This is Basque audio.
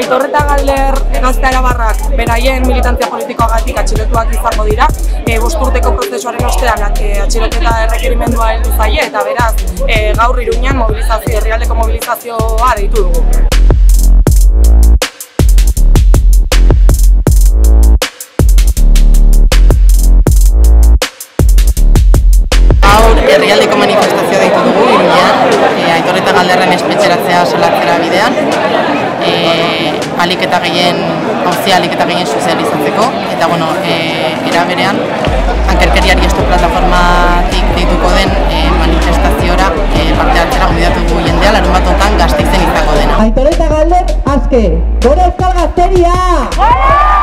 Aitor eta Galder gazte arabarrak beraien militantzia politikoagatik atxilotuak izango dira, e, bosturteko prozesuaren ostean e, atxiloketa errekerimendua heldu zaie eta beraz e, gaur iruñan mobilizazio, herrialdeko mobilizazioa deitu dugu. Gaur herrialdeko manifestazio deitu dugu iruñean, e, Aitor eta Galderren espetxeratzea salatzera bidean, e, alik eta gehien, hauzia alik eta gehien sozializatzeko, eta bueno, e, era berean, ankerkeriari esto plataformatik deituko den e, manifestaziora e, parte hartzera gomidatu du jendea, larun bat otan gazteizen izango dena. Aitor eta galdek, azke, gure euskal gazteria! Gora!